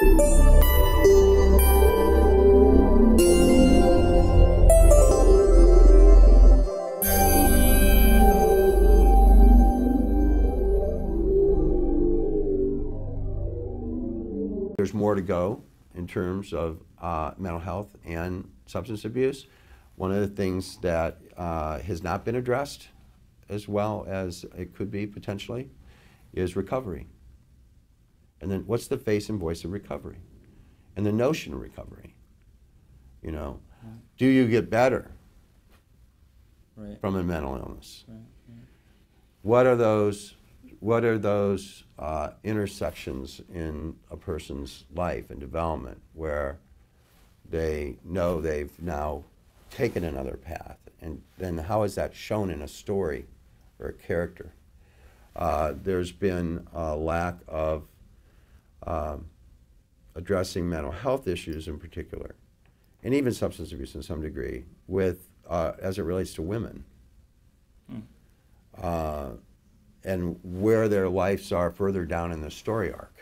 There's more to go in terms of uh, mental health and substance abuse. One of the things that uh, has not been addressed as well as it could be potentially is recovery. And then what's the face and voice of recovery? And the notion of recovery. You know, do you get better Right. from a mental illness? Right. right. What are those? What are those uh, intersections in a person's life and development where they know they've now taken another path, and then how is that shown in a story or a character? Uh, there's been a lack of um, addressing mental health issues in particular, and even substance abuse in some degree, with uh, as it relates to women. Uh, and where their lives are further down in the story arc.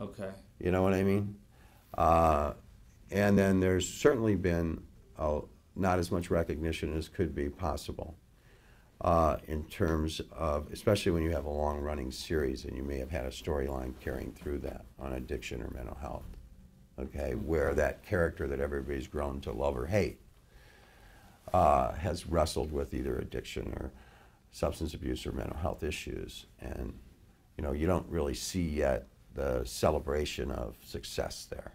Okay. You know what I mean? Uh, and then there's certainly been uh, not as much recognition as could be possible uh, in terms of, especially when you have a long running series and you may have had a storyline carrying through that on addiction or mental health. Okay, where that character that everybody's grown to love or hate uh, has wrestled with either addiction or substance abuse or mental health issues. And, you know, you don't really see yet the celebration of success there.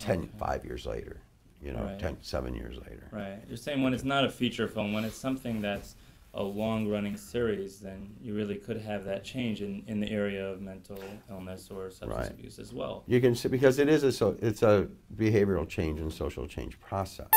Ten, Okay. five years later, you know, Right. ten, seven years later. Right. You're saying when it's not a feature film, when it's something that's a long running series, then you really could have that change in, in the area of mental illness or substance Right. abuse as well. You can see, because it is a, so, it's a behavioral change and social change process.